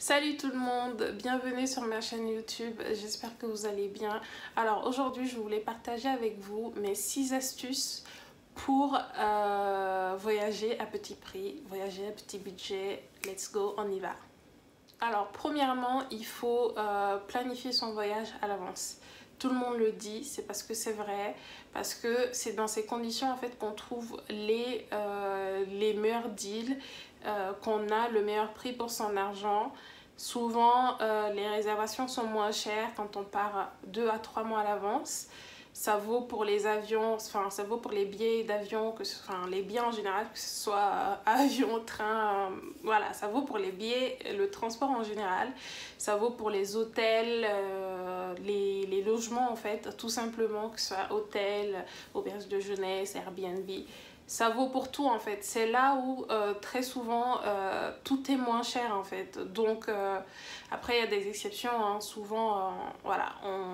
Salut tout le monde, bienvenue sur ma chaîne YouTube, j'espère que vous allez bien. Alors aujourd'hui je voulais partager avec vous mes 6 astuces pour euh, voyager à petit prix, voyager à petit budget, let's go, on y va. Alors premièrement il faut euh, planifier son voyage à l'avance. Tout le monde le dit, c'est parce que c'est vrai, parce que c'est dans ces conditions en fait qu'on trouve les, euh, les meilleurs deals euh, qu'on a le meilleur prix pour son argent. Souvent, euh, les réservations sont moins chères quand on part deux à trois mois à l'avance. Ça vaut pour les avions, enfin ça vaut pour les billets d'avion, enfin les billets en général, que ce soit avion, train, voilà, ça vaut pour les billets, le transport en général. Ça vaut pour les hôtels, les, les, logements en fait, tout simplement, que ce soit hôtel, auberge de jeunesse, Airbnb ça vaut pour tout en fait. C'est là où euh, très souvent euh, tout est moins cher en fait. Donc euh, après il y a des exceptions, hein. souvent voilà, on,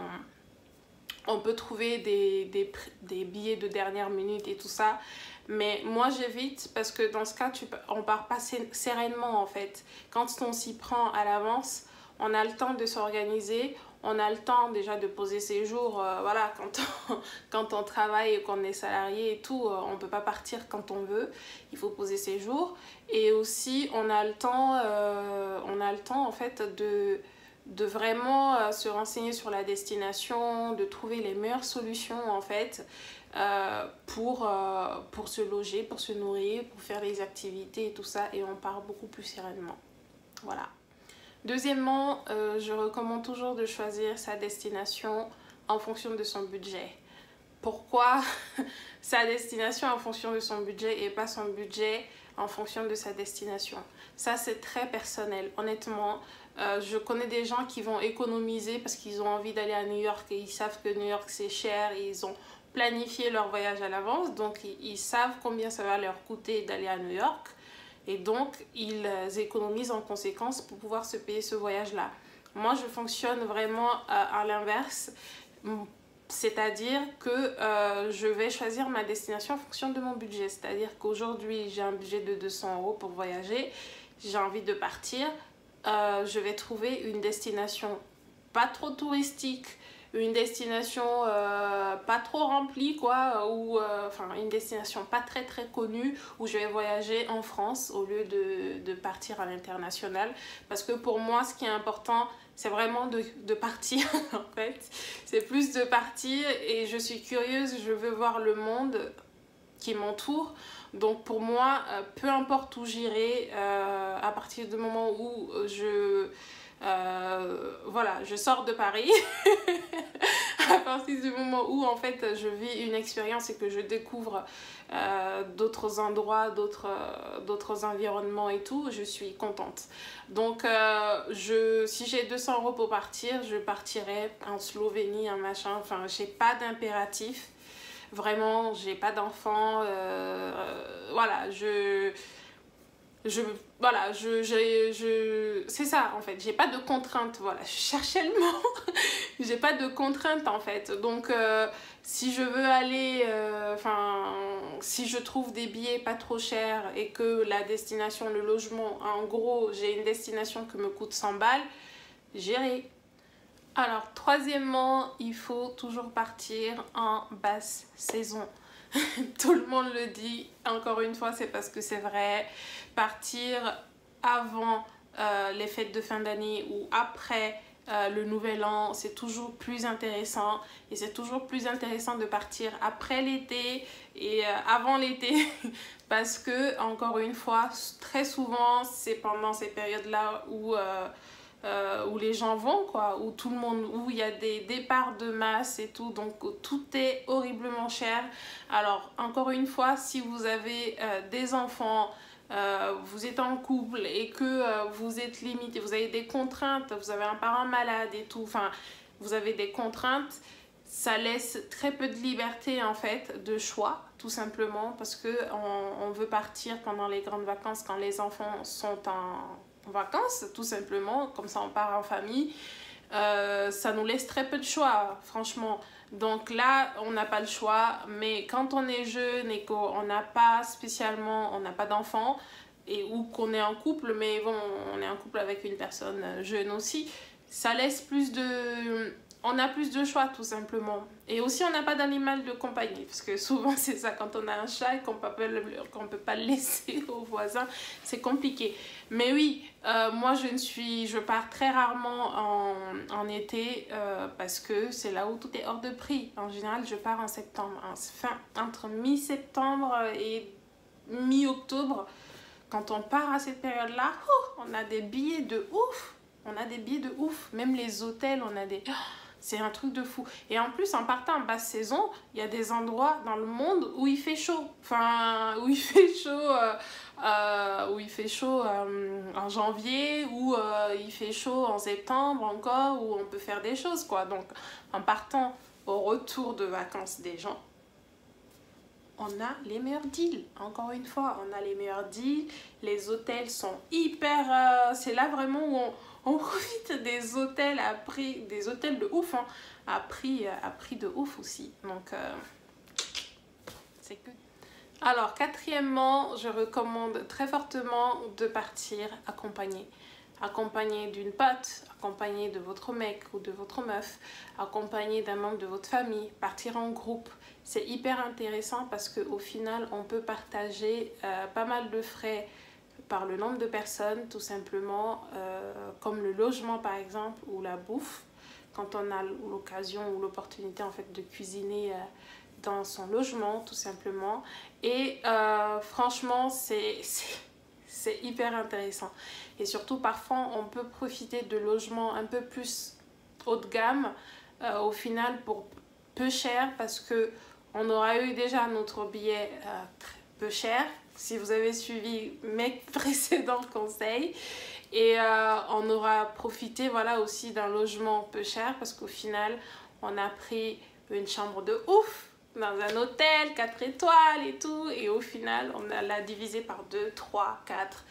on, peut trouver des, des, des, billets de dernière minute et tout ça. Mais moi j'évite parce que dans ce cas tu, on part pas sereinement en fait. Quand on s'y prend à l'avance, on a le temps de s'organiser, on a le temps déjà de poser ses jours. Euh, voilà, quand on, quand on travaille qu'on est salarié et tout, euh, on ne peut pas partir quand on veut. Il faut poser ses jours. Et aussi, on a le temps, euh, on a le temps en fait de, de vraiment se renseigner sur la destination, de trouver les meilleures solutions en fait pour, pour se loger, pour se nourrir, pour faire les activités et tout ça. Et on part beaucoup plus sereinement. Voilà. Deuxièmement, euh, je recommande toujours de choisir sa destination en fonction de son budget. Pourquoi sa destination en fonction de son budget et pas son budget en fonction de sa destination? Ça, c'est très personnel. Honnêtement, euh, je connais des gens qui vont économiser parce qu'ils ont envie d'aller à New York et ils savent que New York c'est cher ils ont planifié leur voyage à l'avance. Donc, ils savent combien ça va leur coûter d'aller à New York. Et donc, ils économisent en conséquence pour pouvoir se payer ce voyage-là. Moi, je fonctionne vraiment euh, à l'inverse. C'est-à-dire que euh, je vais choisir ma destination en fonction de mon budget. C'est-à-dire qu'aujourd'hui, j'ai un budget de 200 euros pour voyager. J'ai envie de partir. Euh, je vais trouver une destination pas trop touristique, une destination euh, pas trop remplie quoi ou euh, enfin une destination pas très très connue où je vais voyager en France au lieu de, de partir à l'international. Parce que pour moi ce qui est important c'est vraiment de, de, partir en fait. C'est plus de partir et je suis curieuse je veux voir le monde qui m'entoure. Donc pour moi euh, peu importe où j'irai à partir du moment où je euh, voilà, je sors de Paris à partir du moment où en fait je vis une expérience et que je découvre euh, d'autres endroits, euh, d'autres environnements et tout, je suis contente. Donc je, si j'ai 200 euros pour partir, je partirai en Slovénie, un machin, enfin j'ai pas d'impératif. Vraiment, j'ai pas d'enfant. voilà, je je voilà je, je, je c'est ça en fait. J'ai pas de contraintes voilà je cherchais le mot. J'ai pas de contraintes en fait. Donc euh, si je veux aller euh, enfin si je trouve des billets pas trop chers et que la destination le logement en gros j'ai une destination qui me coûte 100 balles j'irai. Alors troisièmement il faut toujours partir en basse saison tout le monde le dit. Encore une fois, c'est parce que c'est vrai. Partir avant euh, les fêtes de fin d'année ou après euh, le nouvel an, c'est toujours plus intéressant. Et c'est toujours plus intéressant de partir après l'été et euh, avant l'été. parce que, encore une fois, très souvent, c'est pendant ces périodes-là où euh, où les gens vont, quoi, où tout le monde, où il y a des départs de masse et tout, donc tout est horriblement cher. Alors, encore une fois, si vous avez euh, des enfants, euh, vous êtes en couple et que vous êtes limité, vous avez des contraintes, vous avez un parent malade et tout, enfin, vous avez des contraintes, ça laisse très peu de liberté en fait de choix tout simplement parce que on veut partir pendant les grandes vacances quand les enfants sont en vacances, tout simplement, comme ça on part en famille. Euh, ça nous laisse très peu de choix, franchement. Donc là, on n'a pas le choix, mais quand on est jeune et qu'on n'a pas spécialement, on n'a pas d'enfants, et ou qu'on est en couple, mais bon, on est en couple avec une personne jeune aussi, ça laisse plus de on a plus de choix tout simplement. Et aussi on n'a pas d'animal de compagnie parce que souvent c'est ça quand on a un chat et qu'on ne peut pas le laisser aux voisins, c'est compliqué. Mais oui, euh, moi je ne suis, je pars très rarement en, en été euh, parce que c'est là où tout est hors de prix. En général je pars en septembre, fin, entre mi-septembre et mi-octobre. Quand on part à cette période-là, on a des billets de ouf. On a des billets de ouf. Même les hôtels, on a des... C'est un truc de fou. Et en plus, en partant en basse saison, il y a des endroits dans le monde où il fait chaud. Enfin, où il fait chaud, euh, euh, où il fait chaud euh, en janvier, où il fait chaud en septembre encore, où on peut faire des choses, quoi. Donc, en partant au retour de vacances des gens, on a les meilleurs deals. Encore une fois, on a les meilleurs deals. Les hôtels sont hyper... c'est là vraiment où on on profite des hôtels à prix, des hôtels de ouf, hein, à, prix, à prix de ouf aussi. Donc, euh, c'est que... Alors, quatrièmement, je recommande très fortement de partir accompagné. Accompagné d'une pote, accompagné de votre mec ou de votre meuf, accompagné d'un membre de votre famille, partir en groupe. C'est hyper intéressant parce qu'au final, on peut partager euh, pas mal de frais par le nombre de personnes, tout simplement, euh, comme le logement par exemple, ou la bouffe, quand on a l'occasion ou l'opportunité en fait de cuisiner euh, dans son logement, tout simplement. Et euh, franchement, c'est hyper intéressant. Et surtout, parfois, on peut profiter de logements un peu plus haut de gamme, au final, pour peu cher, parce que on aura eu déjà notre billet peu cher si vous avez suivi mes précédents conseils. Et euh, on aura profité voilà, aussi d'un logement peu cher parce qu'au final, on a pris une chambre de ouf dans un hôtel, 4 étoiles et tout. Et au final, on l'a divisé par 2, 3, 4.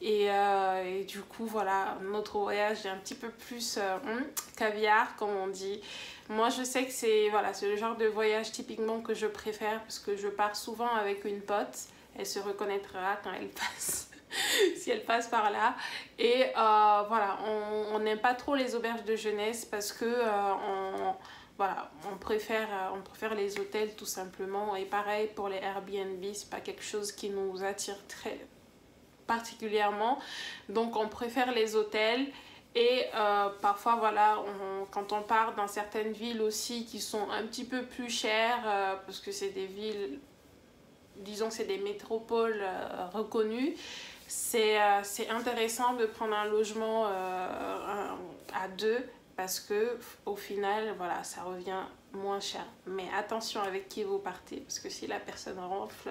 Et, du coup, voilà, notre voyage est un petit peu plus euh, hmm, caviar, comme on dit. Moi, je sais que c'est voilà, le genre de voyage typiquement que je préfère parce que je pars souvent avec une pote elle se reconnaîtra quand elle passe si elle passe par là. Et euh, voilà on n'aime pas trop les auberges de jeunesse parce que euh, on, voilà on préfère euh, on préfère les hôtels tout simplement. Et pareil pour les Airbnb c'est pas quelque chose qui nous attire très particulièrement. Donc on préfère les hôtels. Et parfois, voilà, quand on part dans certaines villes aussi qui sont un petit peu plus chères, parce que c'est des villes disons c'est des métropoles euh, reconnues, euh, c'est intéressant de prendre un logement euh, à deux parce que au final, voilà, ça revient moins cher. Mais attention avec qui vous partez parce que si la personne ronfle,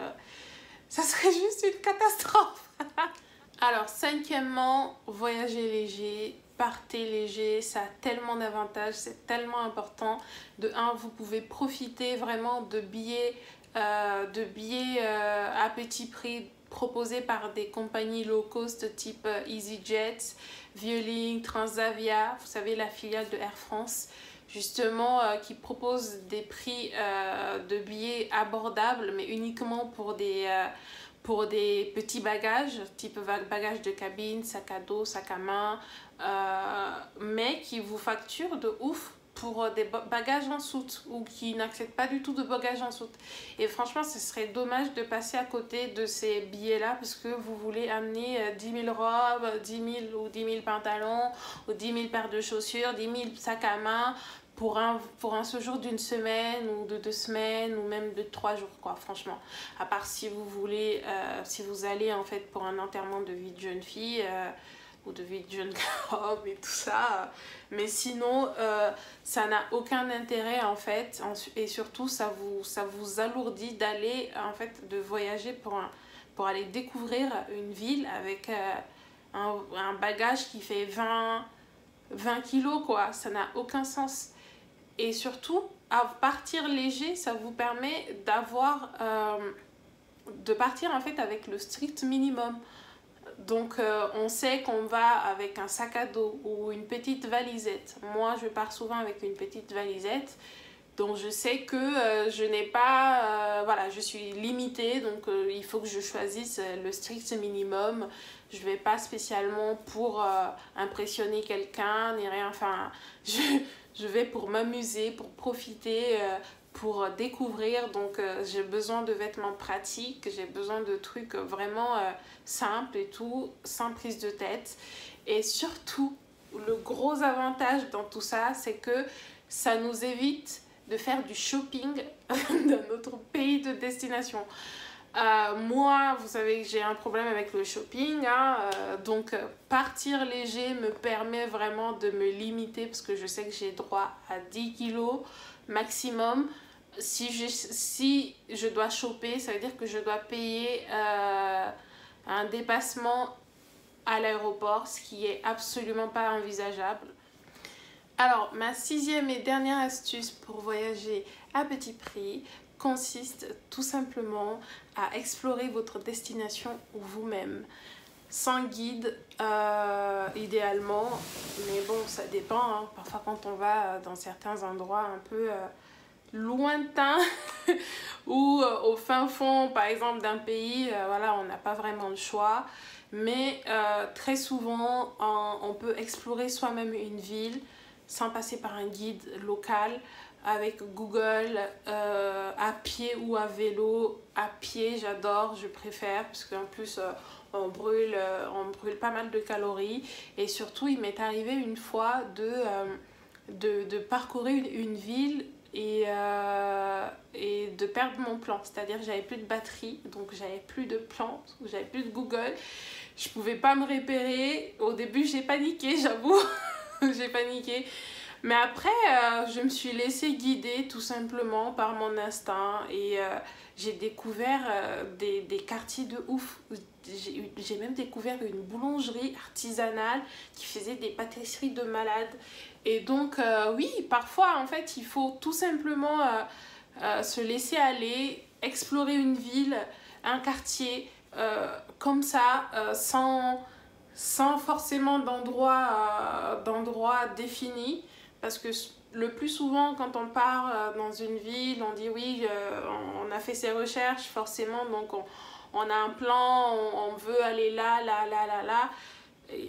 ça serait juste une catastrophe. Alors, cinquièmement, voyager léger, partez léger, ça a tellement d'avantages, c'est tellement important. De un, vous pouvez profiter vraiment de billets euh, de billets euh, à petit prix proposés par des compagnies low cost type euh, EasyJet, Vueling, Transavia, vous savez la filiale de Air France justement qui propose des prix de billets abordables mais uniquement pour des, pour des petits bagages type bagages de cabine, sac à dos, sac à main mais qui vous facturent de ouf pour euh, des bagages en soute ou qui n'acceptent pas du tout de bagages en soute. Et franchement, ce serait dommage de passer à côté de ces billets-là parce que vous voulez amener 10 euh, 000 robes, 10 000 ou 10 000 pantalons ou 10 000 paires de chaussures, 10 000 sacs à main pour un, pour un séjour d'une semaine ou de deux semaines ou même de trois jours quoi franchement à part si vous voulez euh, si vous allez en fait pour un enterrement de vie de jeune fille ou de vie de jeune homme et tout ça. Mais sinon, euh, ça n'a aucun intérêt en fait. Et surtout, ça vous, ça vous alourdit d'aller, en fait, de voyager pour, pour aller découvrir une ville avec euh, un, un, bagage qui fait 20, 20 kilos, quoi. Ça n'a aucun sens. Et surtout, à partir léger, ça vous permet d'avoir... Euh, de partir en fait avec le strict minimum. Donc euh, on sait qu'on va avec un sac à dos ou une petite valisette. Moi je pars souvent avec une petite valisette Donc je sais que euh, je n'ai pas, euh, voilà, je suis limitée, donc il faut que je choisisse le strict minimum. Je vais pas spécialement pour impressionner quelqu'un ni rien, enfin, je vais pour m'amuser, pour profiter, pour découvrir. Donc j'ai besoin de vêtements pratiques, j'ai besoin de trucs vraiment simples et tout, sans prise de tête. Et surtout, le gros avantage dans tout ça, c'est que ça nous évite de faire du shopping dans notre pays de destination. Euh, moi, vous savez que j'ai un problème avec le shopping, hein, euh, donc euh, partir léger me permet vraiment de me limiter parce que je sais que j'ai droit à 10 kilos maximum. Si je, si je dois choper, ça veut dire que je dois payer un dépassement à l'aéroport, ce qui est absolument pas envisageable. Alors, ma sixième et dernière astuce pour voyager à petit prix consiste tout simplement à explorer votre destination vous-même, sans guide euh, idéalement, mais bon, ça dépend. Hein. Parfois, quand on va dans certains endroits un peu euh, lointains ou euh, au fin fond, par exemple, d'un pays, voilà, on n'a pas vraiment le choix. Mais très souvent, on peut explorer soi-même une ville sans passer par un guide local avec Google euh, à pied ou à vélo. À pied, j'adore, je préfère parce qu'en plus euh, on, brûle, euh, on brûle pas mal de calories et surtout il m'est arrivé une fois de, de, parcourir une, ville et, et de perdre mon plan. C'est-à-dire j'avais plus de batterie, donc j'avais plus de plan, j'avais plus de Google. Je pouvais pas me repérer. Au début j'ai paniqué, j'avoue. j'ai paniqué. Mais après, euh, je me suis laissée guider tout simplement par mon instinct et euh, j'ai découvert euh, des, des, quartiers de ouf. J'ai même découvert une boulangerie artisanale qui faisait des pâtisseries de malades. Et donc, oui, parfois, en fait, il faut tout simplement se laisser aller, explorer une ville, un quartier, comme ça, sans sans forcément d'endroit euh, défini. Parce que le plus souvent, quand on part euh, dans une ville, on dit oui, euh, on a fait ses recherches, forcément, donc on, on a un plan, on, veut aller là, là, là, là, là.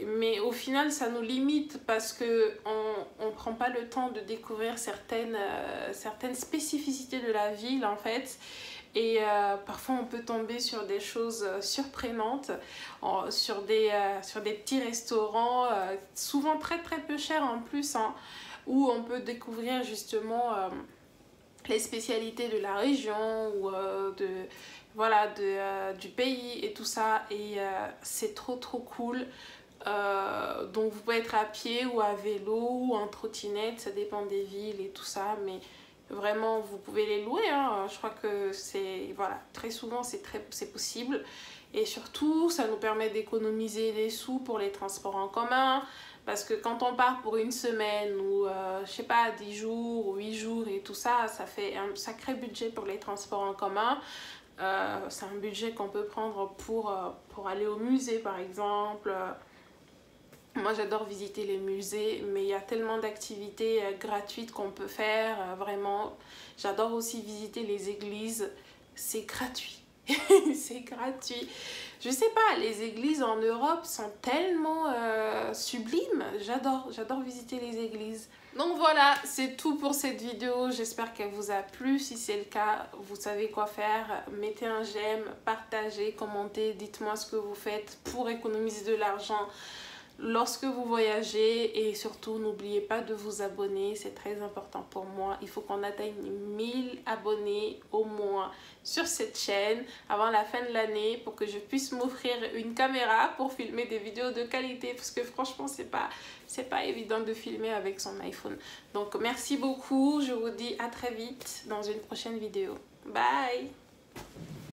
Mais au final, ça nous limite parce qu'on ne prend pas le temps de découvrir certaines, certaines spécificités de la ville, en fait. Et euh, parfois, on peut tomber sur des choses euh, surprenantes, sur, des, euh, sur des petits restaurants, souvent très très peu chers en plus, hein, où on peut découvrir justement les spécialités de la région ou de, voilà, de, du pays et tout ça. Et c'est trop trop cool. donc vous pouvez être à pied ou à vélo ou en trottinette, ça dépend des villes et tout ça. Mais Vraiment, vous pouvez les louer. Hein. Je crois que c'est voilà, très souvent c'est possible. Et surtout, ça nous permet d'économiser des sous pour les transports en commun. Parce que quand on part pour une semaine ou, euh, je sais pas, 10 jours ou 8 jours et tout ça, ça fait un sacré budget pour les transports en commun. Euh, c'est un budget qu'on peut prendre pour, euh, pour aller au musée, par exemple. Moi, j'adore visiter les musées, mais il y a tellement d'activités euh, gratuites qu'on peut faire, euh, vraiment. J'adore aussi visiter les églises. C'est gratuit. c'est gratuit. Je sais pas, les églises en Europe sont tellement euh, sublimes. J'adore, j'adore visiter les églises. Donc voilà, c'est tout pour cette vidéo. J'espère qu'elle vous a plu. Si c'est le cas, vous savez quoi faire. Mettez un j'aime, partagez, commentez, dites-moi ce que vous faites pour économiser de l'argent lorsque vous voyagez et surtout n'oubliez pas de vous abonner, c'est très important pour moi. Il faut qu'on atteigne 1000 abonnés au moins sur cette chaîne avant la fin de l'année pour que je puisse m'offrir une caméra pour filmer des vidéos de qualité parce que franchement c'est pas c'est pas évident de filmer avec son iPhone. Donc merci beaucoup, je vous dis à très vite dans une prochaine vidéo. Bye